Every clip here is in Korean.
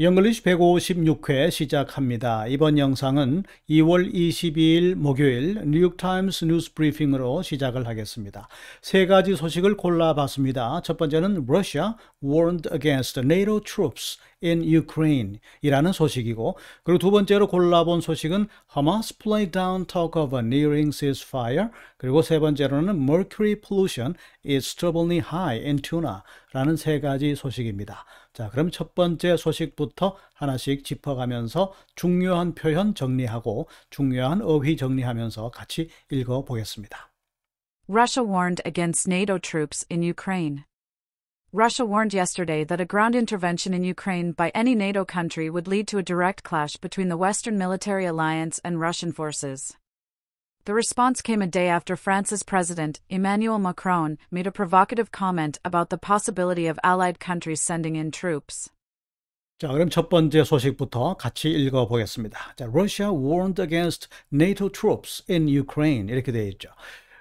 영글리시 156회 시작합니다. 이번 영상은 2월 22일 목요일 뉴욕타임스 뉴스 브리핑으로 시작을 하겠습니다. 세 가지 소식을 골라봤습니다. 첫 번째는 Russia warned against NATO troops in Ukraine 이라는 소식이고 그리고 두 번째로 골라본 소식은 Hamas played down talk of a nearing ceasefire 그리고 세 번째로는 Mercury pollution is stubbornly high in tuna 라는 세 가지 소식입니다. 자, 그럼 첫 번째 소식부터 하나씩 짚어가면서 중요한 표현 정리하고 중요한 어휘 정리하면서 같이 읽어 보겠습니다. Russia warned against NATO troops in Ukraine. Russia warned yesterday that a ground intervention in Ukraine by any NATO country would lead to a direct clash between the Western military alliance and Russian forces. The response came a day after France's president, Emmanuel Macron, made a provocative comment about the possibility of allied countries sending in troops. 자, 그럼 첫 번째 소식부터 같이 읽어 보겠습니다. 자, Russia warned against NATO troops in Ukraine 이렇게 되어 있죠.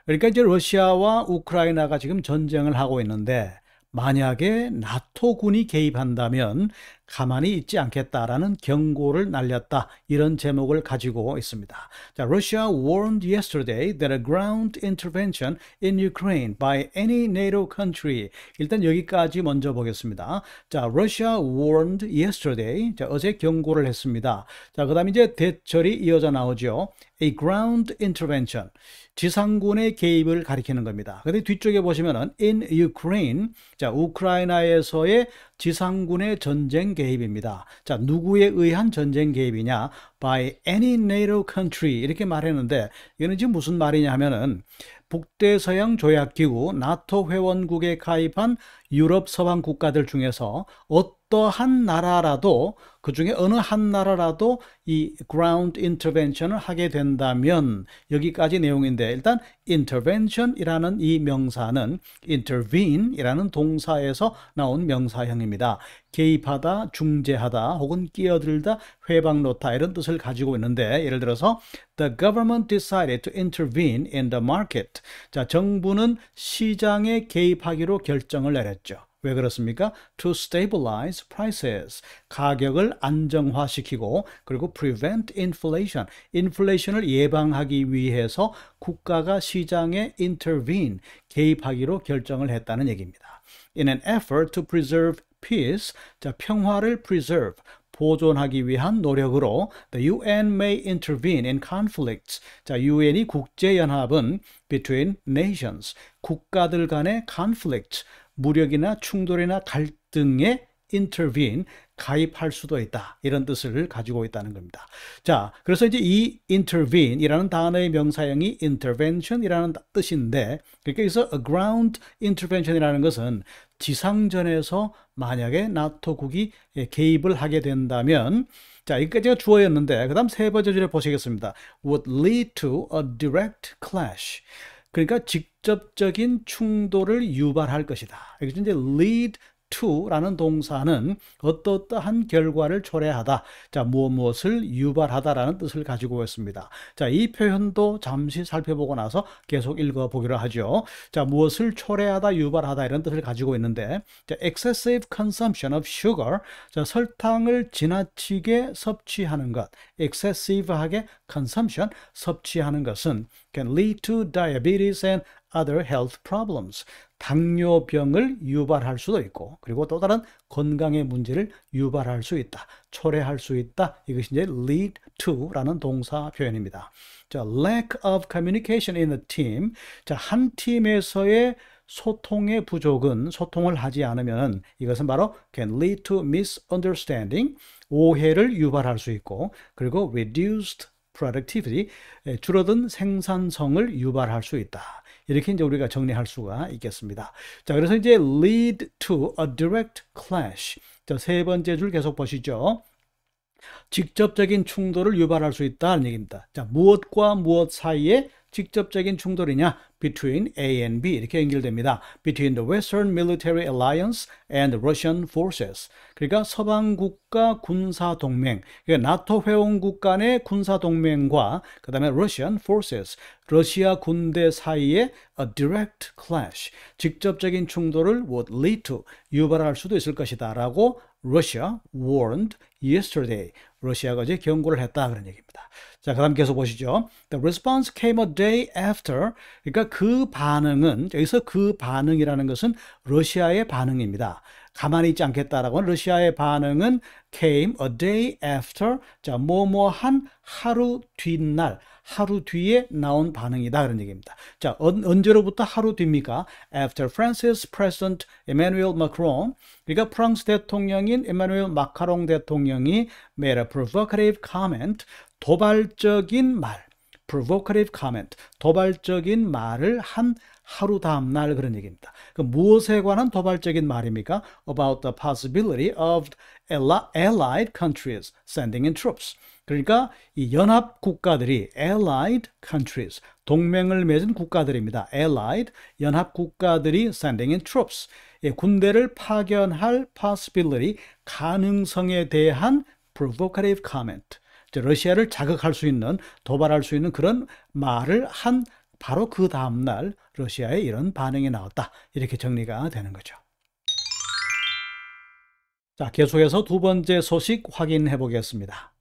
그러니까 이제 러시아와 우크라이나가 지금 전쟁을 하고 있는데 만약에 나토군이 개입한다면 가만히 있지 않겠다라는 경고를 날렸다. 이런 제목을 가지고 있습니다. 자, Russia warned yesterday that a ground intervention in Ukraine by any NATO country. 일단 여기까지 먼저 보겠습니다. 자, Russia warned yesterday. 자, 어제 경고를 했습니다. 자, 그다음에 이제 대철이 이어져 나오죠. A ground intervention. 지상군의 개입을 가리키는 겁니다. 근데 뒤쪽에 보시면은 in Ukraine. 자, 우크라이나에서의 지상군의 전쟁 개입입니다. 자, 누구에 의한 전쟁 개입이냐? By any NATO country 이렇게 말했는데 이거는 지금 무슨 말이냐 하면은 북대서양 조약기구 나토 회원국에 가입한 유럽 서방 국가들 중에서 어 떠한 나라라도 그 중에 어느 한 나라라도 이 ground intervention을 하게 된다면 여기까지 내용인데 일단 intervention이라는 이 명사는 intervene이라는 동사에서 나온 명사형입니다. 개입하다, 중재하다, 혹은 끼어들다, 회방 놓다 이런 뜻을 가지고 있는데 예를 들어서 the government decided to intervene in the market. 자, 정부는 시장에 개입하기로 결정을 내렸죠. 왜 그렇습니까? To stabilize prices. 가격을 안정화시키고 그리고 prevent inflation. 인플레이션을 예방하기 위해서 국가가 시장에 intervene, 개입하기로 결정을 했다는 얘기입니다. In an effort to preserve peace, 자, 평화를 preserve, 보존하기 위한 노력으로 the UN may intervene in conflicts. 자, UN이 국제 연합은 between nations, 국가들 간의 conflict, 무력이나 충돌이나 갈등에 intervene, 가입할 수도 있다. 이런 뜻을 가지고 있다는 겁니다. 자, 그래서 이제 이 intervene 이라는 단어의 명사형이 intervention 이라는 뜻인데, 그러니까 여기서 a ground intervention 이라는 것은 지상전에서 만약에 나토국이 개입을 하게 된다면, 자, 여기까지가 주어였는데, 그 다음 세 번째 줄에 보시겠습니다. would lead to a direct clash. 그러니까 직접적인 충돌을 유발할 것이다. 여기서 이제 lead to라는 동사는 어떠어떠한 결과를 초래하다. 자, 무엇 무엇을 유발하다라는 뜻을 가지고 있습니다. 자, 이 표현도 잠시 살펴보고 나서 계속 읽어보기로 하죠. 자, 무엇을 초래하다, 유발하다 이런 뜻을 가지고 있는데, 자, excessive consumption of sugar. 자, 설탕을 지나치게 섭취하는 것. excessive하게 consumption, 섭취하는 것은 can lead to diabetes and other health problems. 당뇨병을 유발할 수도 있고 그리고 또 다른 건강의 문제를 유발할 수 있다. 초래할 수 있다. 이것이 이제 lead to라는 동사 표현입니다. 자, lack of communication in a team. 자, 한 팀에서의 소통의 부족은 소통을 하지 않으면 이것은 바로 can lead to misunderstanding, 오해를 유발할 수 있고 그리고 reduced productivity, 줄어든 생산성을 유발할 수 있다. 이렇게 이제 우리가 정리할 수가 있겠습니다. 자, 그래서 이제 lead to a direct clash. 자, 세 번째 줄 계속 보시죠. 직접적인 충돌을 유발할 수 있다는 얘기입니다. 자, 무엇과 무엇 사이에 직접적인 충돌이냐? between A and B 이렇게 연결됩니다. between the Western Military Alliance and Russian forces. 그러니까 서방 국가 군사 동맹, 그러니까 나토 회원국 간의 군사 동맹과 그다음에 Russian forces, 러시아 군대 사이에 a direct clash, 직접적인 충돌을 would lead to 유발할 수도 있을 것이다라고 Russia warned yesterday. 러시아가 어제 경고를 했다 그런 얘기입니다. 자, 그다음 계속 보시죠. The response came a day after. 그러니까 그 반응은 여기서 그 반응이라는 것은 러시아의 반응입니다. 가만히 있지 않겠다라고 하는 러시아의 반응은 came a day after. 자, 뭐뭐한 하루 뒷날, 하루 뒤에 나온 반응이다 그런 얘기입니다. 자, 언, 언제로부터 하루 뒤입니까? After France's President Emmanuel Macron, 그러니까 프랑스 대통령인 에마누엘 마카롱 대통령이 made a provocative comment, 도발적인 말, provocative comment, 도발적인 말을 한 하루 다음 날 그런 얘기입니다. 그 무엇에 관한 도발적인 말입니까? About the possibility of allied countries sending in troops. 그러니까 이 연합 국가들이 allied countries 동맹을 맺은 국가들입니다. allied 연합 국가들이 sending in troops 예, 군대를 파견할 possibility 가능성에 대한 provocative comment 러시아를 자극할 수 있는 도발할 수 있는 그런 말을 한 바로 그 다음날 러시아의 이런 반응이 나왔다. 이렇게 정리가 되는 거죠. 자, 계속해서 두 번째 소식 확인해 보겠습니다.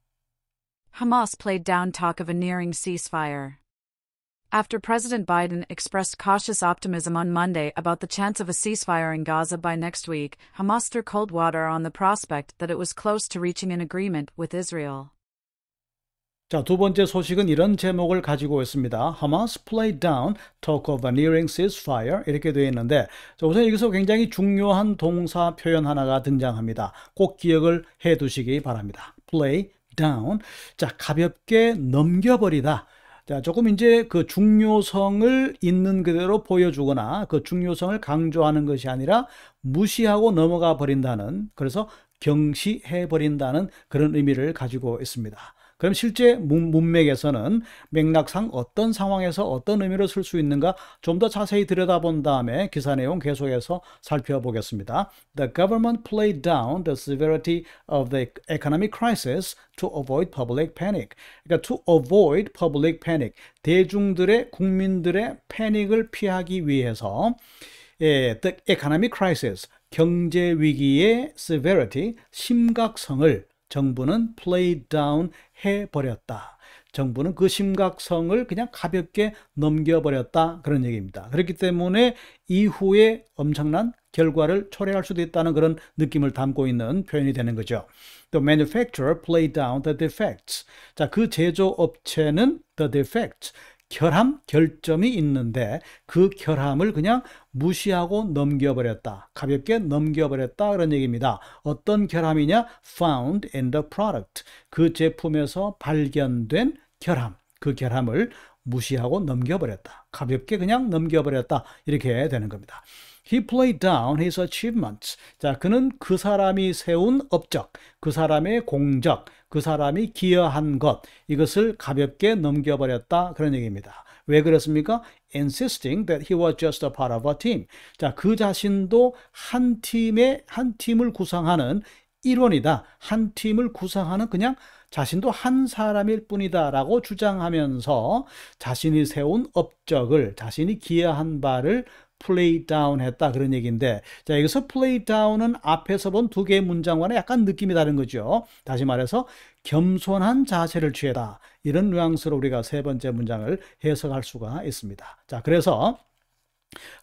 Hamas played down talk of a nearing ceasefire. After President Biden expressed cautious optimism on Monday about the chance of a ceasefire in Gaza by next week, Hamas threw cold water on the prospect that it was close to reaching an agreement with Israel. 자, 두 번째 소식은 이런 제목을 가지고 있습니다. Hamas played down talk of a nearing ceasefire 이렇게 되어 있는데 자, 우선 여기서 굉장히 중요한 동사 표현 하나가 등장합니다. 꼭 기억을 해 두시기 바랍니다. play down. 자, 가볍게 넘겨버리다. 자, 조금 이제 그 중요성을 있는 그대로 보여주거나 그 중요성을 강조하는 것이 아니라 무시하고 넘어가 버린다는 그래서 경시해 버린다는 그런 의미를 가지고 있습니다. 그럼 실제 문맥에서는 맥락상 어떤 상황에서 어떤 의미로 쓸 수 있는가 좀 더 자세히 들여다본 다음에 기사 내용 계속해서 살펴보겠습니다. The government played down the severity of the economic crisis to avoid public panic. 그러니까 to avoid public panic. 대중들의 국민들의 패닉을 피하기 위해서 예, the economic crisis 경제 위기의 severity 심각성을 정부는 play down 해버렸다. 정부는 그 심각성을 그냥 가볍게 넘겨버렸다. 그런 얘기입니다. 그렇기 때문에 이후에 엄청난 결과를 초래할 수도 있다는 그런 느낌을 담고 있는 표현이 되는 거죠. The manufacturer played down the defects. 자, 그 제조업체는 the defects. 결함, 결점이 있는데 그 결함을 그냥 무시하고 넘겨버렸다. 가볍게 넘겨버렸다. 그런 얘기입니다. 어떤 결함이냐? found in the product. 그 제품에서 발견된 결함. 그 결함을 무시하고 넘겨버렸다. 가볍게 그냥 넘겨버렸다. 이렇게 되는 겁니다. He played down his achievements. 자, 그는 그 사람이 세운 업적, 그 사람의 공적, 그 사람이 기여한 것, 이것을 가볍게 넘겨버렸다. 그런 얘기입니다. 왜 그렇습니까? insisting that he was just a part of a team. 자, 그 자신도 한 팀의, 한 팀을 구성하는 일원이다. 한 팀을 구성하는 그냥 자신도 한 사람일 뿐이다 라고 주장하면서 자신이 세운 업적을, 자신이 기여한 바를 play down 했다 그런 얘기인데 자 여기서 play down은 앞에서 본 두 개의 문장과는 약간 느낌이 다른 거죠. 다시 말해서 겸손한 자세를 취하다. 이런 뉘앙스로 우리가 세 번째 문장을 해석할 수가 있습니다. 자, 그래서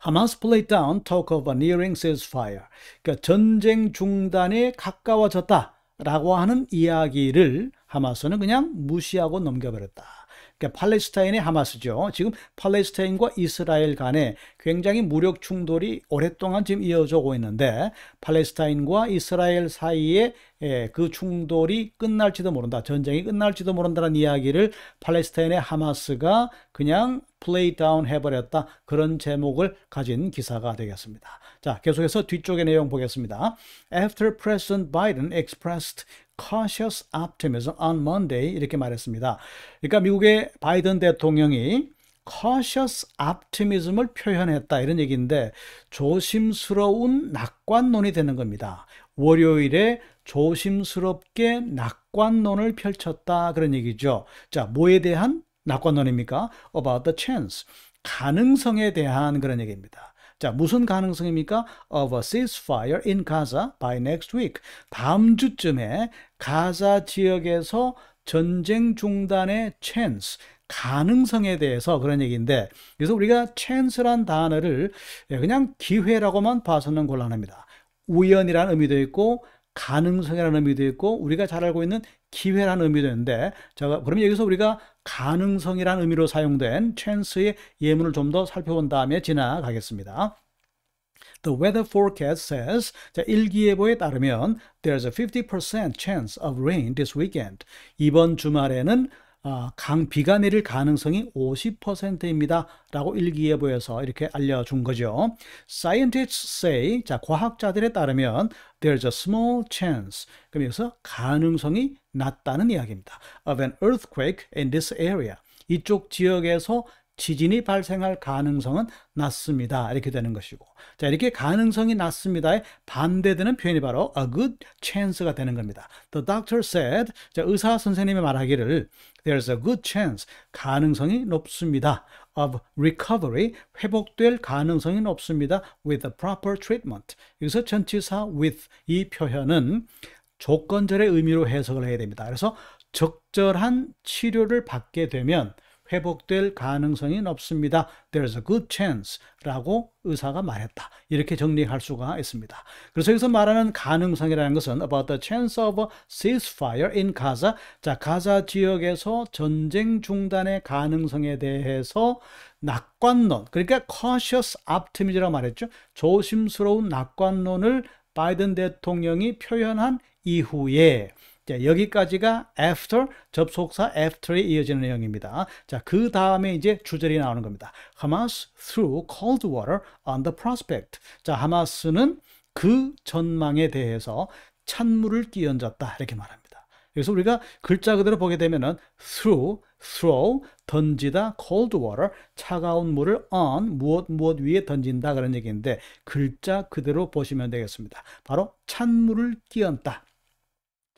Hamas play down talk of nearing ceasefire. 그러니까 전쟁 중단에 가까워졌다. 라고 하는 이야기를 하마스는 그냥 무시하고 넘겨버렸다. 그러니까 팔레스타인의 하마스죠. 지금 팔레스타인과 이스라엘 간에 굉장히 무력 충돌이 오랫동안 지금 이어져 오고 있는데 팔레스타인과 이스라엘 사이에 예, 그 충돌이 끝날지도 모른다. 전쟁이 끝날지도 모른다는 이야기를 팔레스타인의 하마스가 그냥 플레이 다운 해버렸다. 그런 제목을 가진 기사가 되겠습니다. 자, 계속해서 뒤쪽의 내용 보겠습니다. After President Biden expressed cautious optimism on Monday 이렇게 말했습니다. 그러니까 미국의 바이든 대통령이 cautious optimism을 표현했다 이런 얘기인데 조심스러운 낙관론이 되는 겁니다. 월요일에 조심스럽게 낙관론을 펼쳤다 그런 얘기죠. 자, 뭐에 대한 낙관론입니까? About the chance. 가능성에 대한 그런 얘기입니다. 자, 무슨 가능성입니까? Of a ceasefire in Gaza by next week. 다음 주쯤에 가자 지역에서 전쟁 중단의 chance, 가능성에 대해서 그런 얘기인데 그래서 우리가 chance란 단어를 그냥 기회라고만 봐서는 곤란합니다. 우연이라는 의미도 있고 가능성이라는 의미도 있고 우리가 잘 알고 있는 기회라는 의미도 있는데 제가 그럼 여기서 우리가 가능성이라는 의미로 사용된 chance의 예문을 좀 더 살펴본 다음에 지나가겠습니다. The weather forecast says 자, 일기예보에 따르면 there's a 50% chance of rain this weekend. 이번 주말에는 아, 강 비가 내릴 가능성이 50%입니다. 라고 일기예보에서 이렇게 알려준 거죠. Scientists say, 자, 과학자들에 따르면 there's a small chance. 그럼 여기서 가능성이 낮다는 이야기입니다. of an earthquake in this area. 이쪽 지역에서 지진이 발생할 가능성은 낮습니다. 이렇게 되는 것이고. 자, 이렇게 가능성이 낮습니다에 반대되는 표현이 바로 a good chance가 되는 겁니다. The doctor said, 자, 의사 선생님이 말하기를 there's a good chance, 가능성이 높습니다. of recovery, 회복될 가능성이 높습니다. with the proper treatment. 여기서 전치사 with 이 표현은 조건절의 의미로 해석을 해야 됩니다. 그래서 적절한 치료를 받게 되면 회복될 가능성이 높습니다. There's a good chance 라고 의사가 말했다. 이렇게 정리할 수가 있습니다. 그래서 여기서 말하는 가능성이라는 것은 about the chance of a ceasefire in Gaza. 자, 가자 지역에서 전쟁 중단의 가능성에 대해서 낙관론, 그러니까 cautious optimism이라고 말했죠. 조심스러운 낙관론을 바이든 대통령이 표현한 이후에 자, 여기까지가 after 접속사 after에 이어지는 내용입니다. 자, 그 다음에 이제 주절이 나오는 겁니다. Hamas threw cold water on the prospect. 자, 하마스는 그 전망에 대해서 찬물을 끼얹었다 이렇게 말합니다. 그래서 우리가 글자 그대로 보게 되면은 through, throw, 던지다, cold water, 차가운 물을 on, 무엇 무엇 위에 던진다 그런 얘기인데 글자 그대로 보시면 되겠습니다. 바로 찬물을 끼얹다.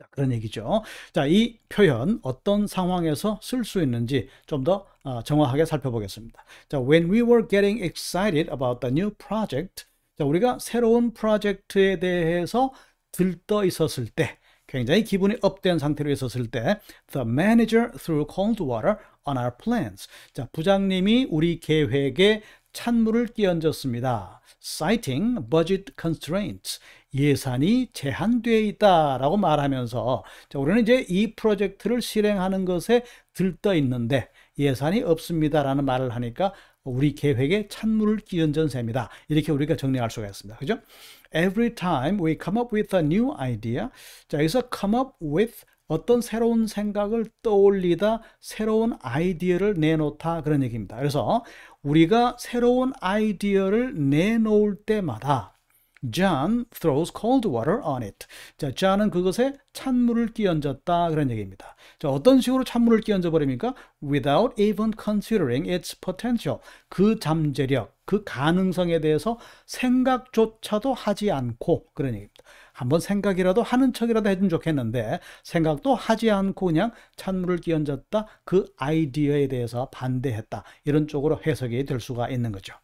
자, 그런 얘기죠. 자, 이 표현 어떤 상황에서 쓸 수 있는지 좀더 어, 정확하게 살펴보겠습니다. 자, when we were getting excited about the new project, 자, 우리가 새로운 프로젝트에 대해서 들떠 있었을 때, 굉장히 기분이 업된 상태로 있었을 때, the manager threw cold water on our plans. 자, 부장님이 우리 계획에 찬물을 끼얹었습니다. citing budget constraints. 예산이 제한되어 있다라고 말하면서 자, 우리는 이제 이 프로젝트를 실행하는 것에 들떠 있는데 예산이 없습니다라는 말을 하니까 우리 계획에 찬물을 끼얹은 셈이다. 이렇게 우리가 정리할 수가 있습니다. 그죠? Every time we come up with a new idea. 자, 여기서 come up with 어떤 새로운 생각을 떠올리다 새로운 아이디어를 내놓다 그런 얘기입니다. 그래서 우리가 새로운 아이디어를 내놓을 때마다 John throws cold water on it. 자, John은 그것에 찬물을 끼얹었다 그런 얘기입니다. 자, 어떤 식으로 찬물을 끼얹어 버립니까? Without even considering its potential. 그 잠재력, 그 가능성에 대해서 생각조차도 하지 않고 그런 얘기입니다. 한번 생각이라도 하는 척이라도 해주면 좋겠는데 생각도 하지 않고 그냥 찬물을 끼얹었다 그 아이디어에 대해서 반대했다 이런 쪽으로 해석이 될 수가 있는 거죠.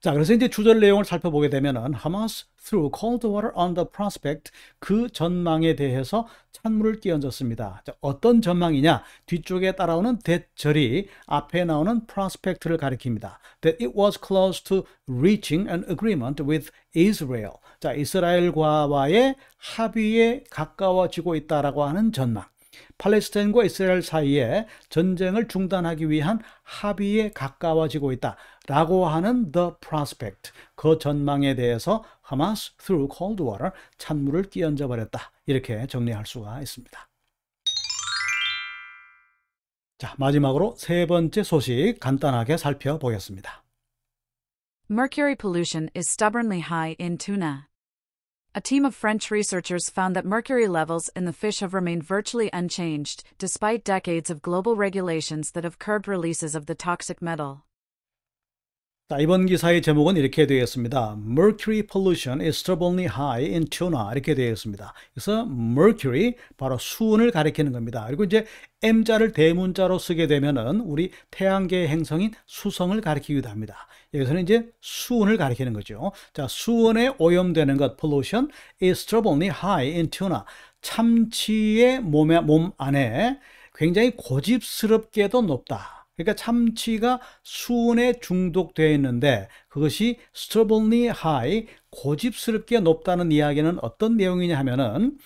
자, 그래서 이제 주절 내용을 살펴보게 되면은 Hamas threw cold water on the prospect 그 전망에 대해서 찬물을 끼얹었습니다. 자, 어떤 전망이냐? 뒤쪽에 따라오는 대절이 앞에 나오는 prospect를 가리킵니다. That it was close to reaching an agreement with Israel. 자, 이스라엘과의 합의에 가까워지고 있다라고 하는 전망. 팔레스타인과 이스라엘 사이에 전쟁을 중단하기 위한 합의에 가까워지고 있다라고 하는 the prospect 그 전망에 대해서 하마스 through cold water 찬물을 끼얹어 버렸다 이렇게 정리할 수가 있습니다. 자 마지막으로 세 번째 소식 간단하게 살펴보겠습니다. Mercury pollution is stubbornly high in Tuna. A team of French researchers found that mercury levels in the fish have remained virtually unchanged, despite decades of global regulations that have curbed releases of the toxic metal. 자, 이번 기사의 제목은 이렇게 되어 있습니다. Mercury pollution is stubbornly high in tuna. 이렇게 되어 있습니다. 그래서 mercury, 바로 수은을 가리키는 겁니다. 그리고 이제 M자를 대문자로 쓰게 되면은 우리 태양계의 행성인 수성을 가리키기도 합니다. 여기서는 이제 수은을 가리키는 거죠. 자, 수은에 오염되는 것, pollution is stubbornly high in tuna. 참치의 몸에, 몸 안에 굉장히 고집스럽게도 높다. 그러니까 참치가 수은에 중독되어 있는데 그것이 stubbornly high, 고집스럽게 높다는 이야기는 어떤 내용이냐 하면은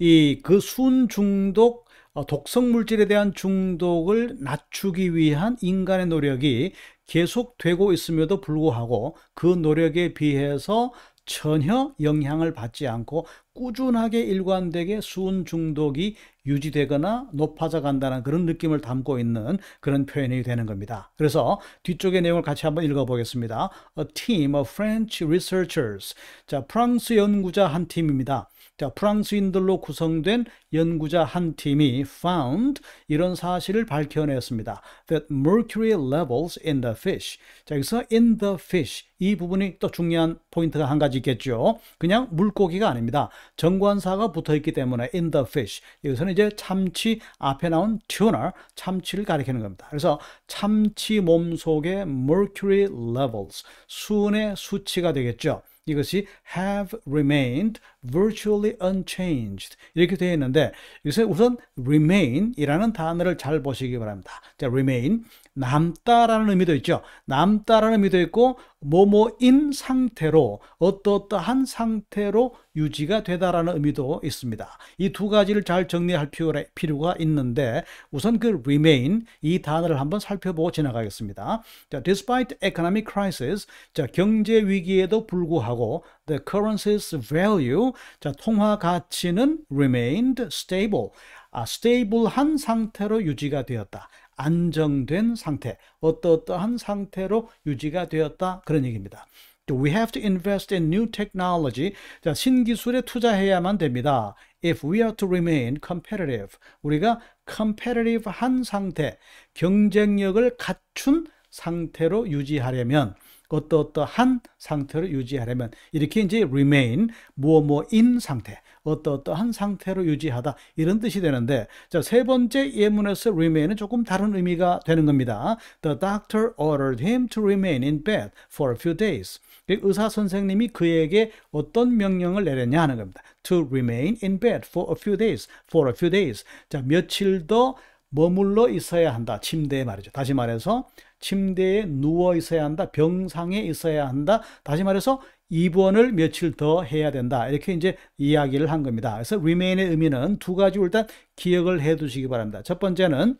이 그 수은 중독 독성 물질에 대한 중독을 낮추기 위한 인간의 노력이 계속되고 있음에도 불구하고 그 노력에 비해서 전혀 영향을 받지 않고 꾸준하게 일관되게 수은 중독이 유지되거나 높아져 간다는 그런 느낌을 담고 있는 그런 표현이 되는 겁니다. 그래서 뒤쪽의 내용을 같이 한번 읽어보겠습니다. A team of French researchers. 자, 프랑스 연구자 한 팀입니다. 자, 프랑스인들로 구성된 연구자 한 팀이 found 이런 사실을 밝혀냈습니다. That mercury levels in the fish. 자, 여기서 in the fish 이 부분이 또 중요한 포인트가 한 가지 있겠죠. 그냥 물고기가 아닙니다. 정관사가 붙어 있기 때문에 in the fish. 여기서는 이제 참치 앞에 나온 tuna, 참치를 가리키는 겁니다. 그래서 참치 몸 속의 mercury levels, 수은의 수치가 되겠죠. 이것이 have remained virtually unchanged 이렇게 되어 있는데 여기서 우선 remain이라는 단어를 잘 보시기 바랍니다. 자, remain 남다라는 의미도 있죠. 남다라는 의미도 있고 뭐뭐인 상태로 어떠어떠한 상태로 유지가 되다라는 의미도 있습니다. 이 두 가지를 잘 정리할 필요가 있는데 우선 그 remain 이 단어를 한번 살펴보고 지나가겠습니다. 자, despite economic crisis, 자 경제 위기에도 불구하고 the currency's value, 자 통화 가치는 remained stable. 아, stable한 상태로 유지가 되었다. 안정된 상태, 어떠어떠한 상태로 유지가 되었다. 그런 얘기입니다. We have to invest in new technology. 자, 신기술에 투자해야만 됩니다. If we are to remain competitive. 우리가 competitive 한 상태, 경쟁력을 갖춘 상태로 유지하려면 어떠어떠한 상태로 유지하려면 이렇게 이제 remain 뭐뭐인 상태 어떠어떠한 상태로 유지하다 이런 뜻이 되는데 자, 세 번째 예문에서 remain은 조금 다른 의미가 되는 겁니다. The doctor ordered him to remain in bed for a few days. 의사 선생님이 그에게 어떤 명령을 내렸냐 하는 겁니다. To remain in bed for a few days. For a few days. 자, 며칠 더 머물러 있어야 한다. 침대에 말이죠. 다시 말해서 침대에 누워 있어야 한다. 병상에 있어야 한다. 다시 말해서 입원을 며칠 더 해야 된다. 이렇게 이제 이야기를 한 겁니다. 그래서 remain의 의미는 두 가지 일단 기억을 해 두시기 바랍니다. 첫 번째는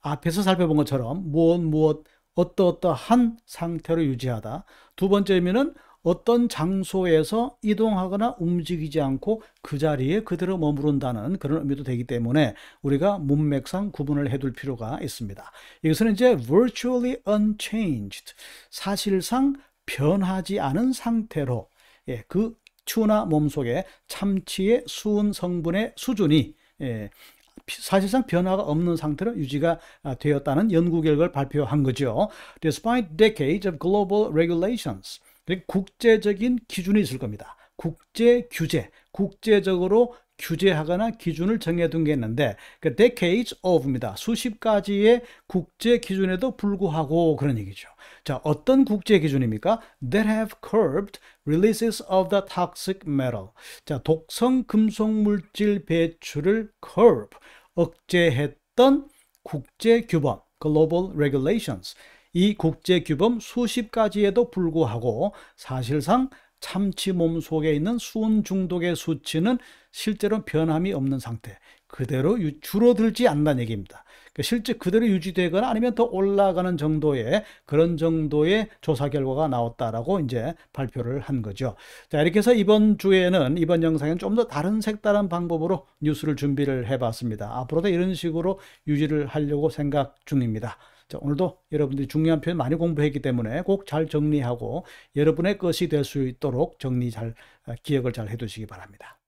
앞에서 살펴본 것처럼 무엇 무엇 어떠어떠한 상태로 유지하다. 두 번째 의미는 어떤 장소에서 이동하거나 움직이지 않고 그 자리에 그대로 머무른다는 그런 의미도 되기 때문에 우리가 문맥상 구분을 해둘 필요가 있습니다. 여기서는 이제 virtually unchanged 사실상 변하지 않은 상태로 예, 그 추나 몸속에 참치의 수은 성분의 수준이 예, 사실상 변화가 없는 상태로 유지가 되었다는 연구 결과를 발표한 거죠. Despite decades of global regulations. 국제적인 기준이 있을 겁니다. 국제 규제, 국제적으로 규제하거나 기준을 정해둔 게 있는데 그 decades of입니다. 수십 가지의 국제 기준에도 불구하고 그런 얘기죠. 자, 어떤 국제 기준입니까? That have curbed releases of the toxic metal. 자, 독성 금속 물질 배출을 curb 억제했던 국제 규범 global regulations 이 국제 규범 수십 가지에도 불구하고 사실상 참치 몸 속에 있는 수은 중독의 수치는 실제로 변함이 없는 상태, 그대로 줄어들지 않는다는 얘기입니다. 그러니까 실제 그대로 유지되거나 아니면 더 올라가는 정도의 그런 정도의 조사 결과가 나왔다라고 이제 발표를 한 거죠. 자, 이렇게 해서 이번 주에는 이번 영상에는 좀 더 다른 색다른 방법으로 뉴스를 준비를 해봤습니다. 앞으로도 이런 식으로 유지를 하려고 생각 중입니다. 자, 오늘도 여러분들이 중요한 표현 많이 공부했기 때문에 꼭 잘 정리하고 여러분의 것이 될 수 있도록 정리 잘, 어, 기억을 잘 해두시기 바랍니다.